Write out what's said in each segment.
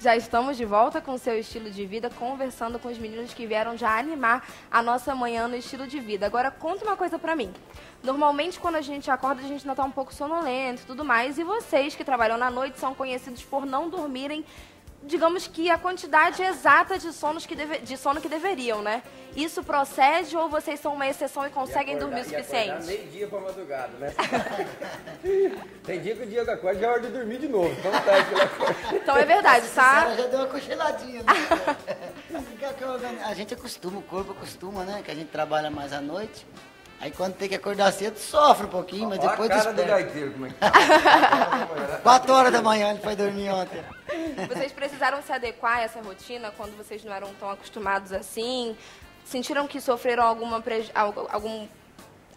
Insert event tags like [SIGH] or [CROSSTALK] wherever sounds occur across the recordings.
Já estamos de volta com seu estilo de vida, conversando com os meninos que vieram já animar a nossa manhã no estilo de vida. Agora, conta uma coisa pra mim. Normalmente, quando a gente acorda, a gente ainda tá um pouco sonolento e tudo mais. E vocês que trabalham na noite são conhecidos por não dormirem digamos que a quantidade exata de, sonos que deve, de sono que deveriam, né? Isso procede ou vocês são uma exceção e conseguem e acordar, dormir o suficiente? meio dia para madrugada, né? [LAUGHS] Tem dia que o dia que acorda já é hora de dormir de novo. Então tá Então é verdade, tá? A já deu uma cochiladinha, né? [LAUGHS] a gente acostuma, o corpo acostuma, né? Que a gente trabalha mais à noite. Aí quando tem que acordar cedo, sofre um pouquinho, mas depois a cara do gaiteiro, como é que tá? [LAUGHS] 4 horas da manhã ele foi dormir ontem. Vocês precisaram se adequar a essa rotina quando vocês não eram tão acostumados assim? Sentiram que sofreram alguma algum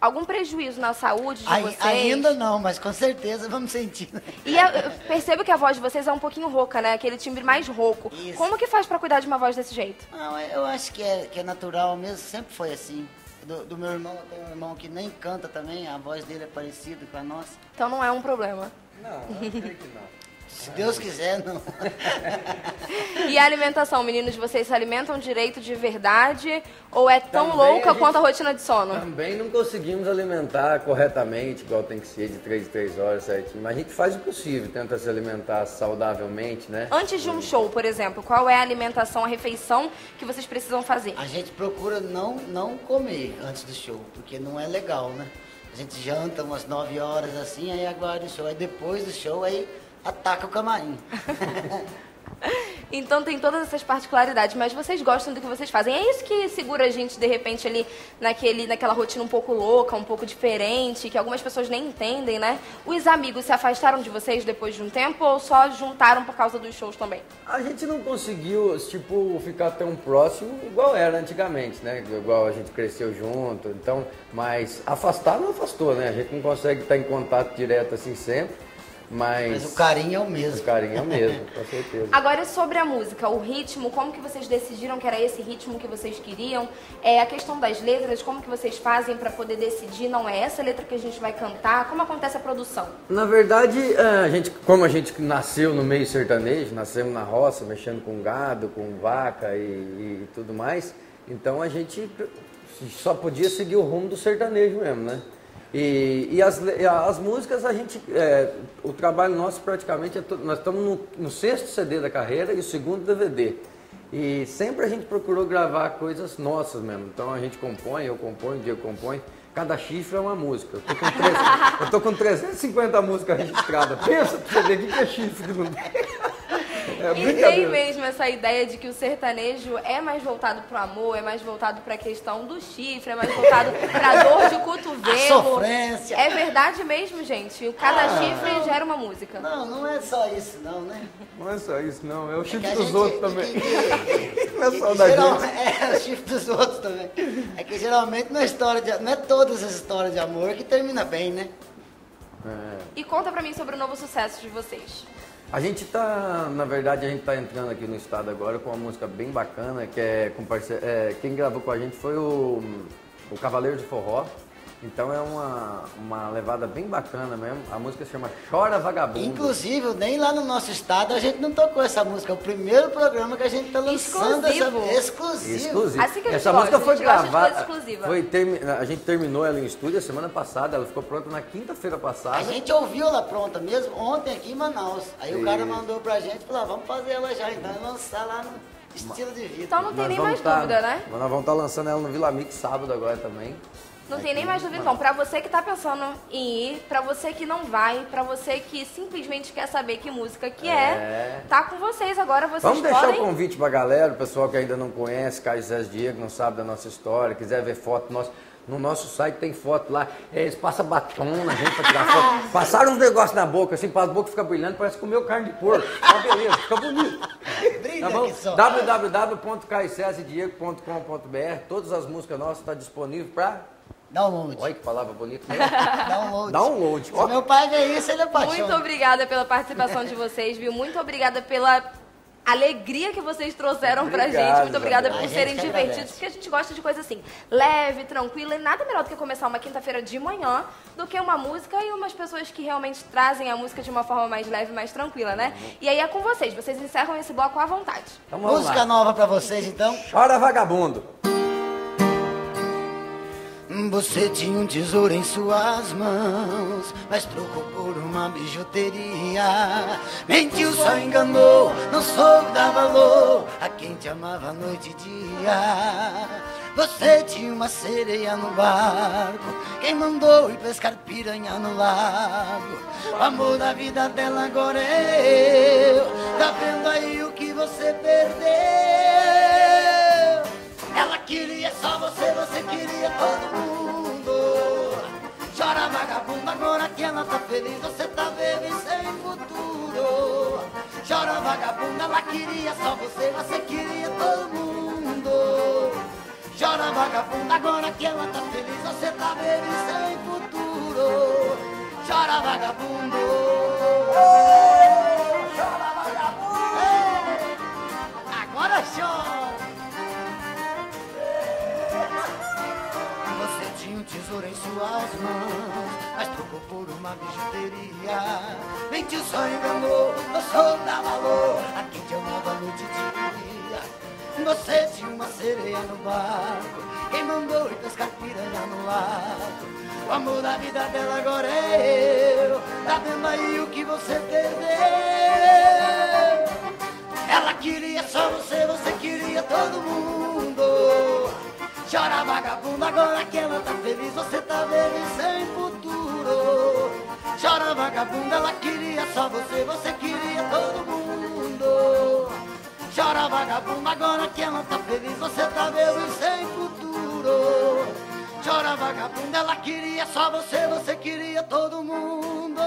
algum prejuízo na saúde de vocês? Ainda não, mas com certeza vamos sentir. E eu percebo que a voz de vocês é um pouquinho rouca, né? Aquele timbre mais rouco. Isso. Como que faz para cuidar de uma voz desse jeito? Não, eu acho que é, que é natural mesmo, sempre foi assim do, do, meu irmão, tem um irmão que nem canta também, a voz dele é parecida com a nossa. Então não é um problema. Não, não creio que não. Se Deus quiser, não. [LAUGHS] e a alimentação, meninos, vocês se alimentam direito de verdade ou é tão também louca a gente, quanto a rotina de sono? Também não conseguimos alimentar corretamente, igual tem que ser, de 3 em 3 horas certinho. Mas a gente faz o possível, tenta se alimentar saudavelmente, né? Antes de um show, por exemplo, qual é a alimentação, a refeição que vocês precisam fazer? A gente procura não, não comer antes do show, porque não é legal, né? A gente janta umas 9 horas assim, aí aguarda o show. Aí depois do show, aí ataca o camarim. [LAUGHS] então tem todas essas particularidades, mas vocês gostam do que vocês fazem. É isso que segura a gente, de repente, ali naquele, naquela rotina um pouco louca, um pouco diferente, que algumas pessoas nem entendem, né? Os amigos se afastaram de vocês depois de um tempo ou só juntaram por causa dos shows também? A gente não conseguiu, tipo, ficar tão próximo igual era antigamente, né? Igual a gente cresceu junto, então, mas afastar não afastou, né? A gente não consegue estar em contato direto assim sempre. Mas, Mas, o carinho é o mesmo. O carinho é o mesmo, com certeza. [LAUGHS] Agora sobre a música, o ritmo, como que vocês decidiram que era esse ritmo que vocês queriam? É a questão das letras, como que vocês fazem para poder decidir, não é essa letra que a gente vai cantar? Como acontece a produção? Na verdade, é, a gente, como a gente nasceu no meio sertanejo, nascemos na roça, mexendo com gado, com vaca e, e tudo mais, então a gente só podia seguir o rumo do sertanejo mesmo, né? E, e as, as músicas, a gente, é, o trabalho nosso praticamente, é nós estamos no, no, sexto CD da carreira e o segundo DVD. E sempre a gente procurou gravar coisas nossas mesmo. Então a gente compõe, eu componho, o Diego compõe. Cada chifre é uma música. Eu tô com, 3, eu tô com 350 músicas registradas. Pensa pra você ver o que é chifre que não tem. É e tem mesmo essa ideia de que o sertanejo é mais voltado pro amor, é mais voltado para a questão do chifre, é mais voltado para dor de cotovelo. A sofrência. É verdade mesmo, gente. Cada ah, chifre não. gera uma música. Não, não é só isso, não, né? Não é só isso, não. É o é chifre dos gente, outros também. Que, que, [LAUGHS] não é só da gente. [LAUGHS] É, o chifre dos outros também. É que geralmente não é história de, não é todas as histórias de amor que termina bem, né? É. E conta pra mim sobre o novo sucesso de vocês. A gente tá, na verdade, a gente tá entrando aqui no estado agora com uma música bem bacana, que é com parceiro, é, quem gravou com a gente foi o, o Cavaleiro de Forró, então é uma, uma levada bem bacana mesmo. A música se chama Chora Vagabundo. Inclusive, nem lá no nosso estado a gente não tocou essa música. É o primeiro programa que a gente está lançando exclusivo. essa exclusivo. exclusivo. Assim que essa música foi gravada. Foi termi... A gente terminou ela em estúdio a semana passada. Ela ficou pronta na quinta-feira passada. A gente ouviu ela pronta mesmo ontem aqui em Manaus. Aí e... o cara mandou pra gente e falou: ah, vamos fazer ela já, então lançar lá no estilo de vida. Então não tem nós nem mais tá, dúvida, né? Nós vamos estar tá lançando ela no Vila Mix sábado agora também. Não tem nem mais dúvida, então. Pra você que tá pensando em ir, pra você que não vai, pra você que simplesmente quer saber que música que é, é tá com vocês agora. Vocês Vamos podem... deixar o convite pra galera, o pessoal que ainda não conhece, Caio Diego, não sabe da nossa história, quiser ver foto nossa. No nosso site tem foto lá, eles passam batom na gente pra tirar foto. [LAUGHS] Passaram uns negócios na boca, assim, para a boca ficar brilhando, parece que comeu carne de porco. Tá beleza, fica bonito. Brilha tá www.caicesediego.com.br Todas as músicas nossas estão tá disponíveis para Download. Olha que palavra bonita. [LAUGHS] Download. Download. Se meu pai vê isso, ele é paixão. Muito obrigada pela participação de vocês, viu? Muito obrigada pela alegria que vocês trouxeram pra Obrigado, gente. Muito obrigada por serem divertidos, agradece. porque a gente gosta de coisa assim, leve, tranquila, e nada melhor do que começar uma quinta-feira de manhã do que uma música e umas pessoas que realmente trazem a música de uma forma mais leve, mais tranquila, né? E aí é com vocês, vocês encerram esse bloco à vontade. Então Música lá. nova pra vocês, então. Chora vagabundo. Você tinha um tesouro em suas mãos, mas trocou por uma bijuteria. Mentiu, só enganou, não soube dar valor a quem te amava noite e dia. Você tinha uma sereia no barco, quem mandou ir pescar piranha no lago. O amor da vida dela agora é eu, tá vendo aí o que você perdeu? Ela queria só você, você queria todo mundo. Chora vagabundo, agora que ela tá feliz, você tá vendo sem futuro. Chora vagabundo, ela queria só você, você queria todo mundo. Chora vagabundo, agora que ela tá feliz, você tá vendo sem futuro. Chora vagabundo. Tinha um tesouro em suas mãos, mas trocou por uma bijuteria. Mentiu, só enganou, não soube dar valor a quem te amava noite e dia. Você tinha uma sereia no barco, quem mandou ir pescar piranha no lago. O amor da vida dela agora é eu, tá vendo aí o que você perdeu? Ela queria só você, você queria todo mundo. Chora vagabundo, agora que ela tá feliz, você tá vendo sem futuro. Chora vagabundo, ela queria só você, você queria todo mundo. Chora vagabundo, agora que ela tá feliz, você tá vendo sem futuro. Chora vagabundo, ela queria só você, você queria todo mundo.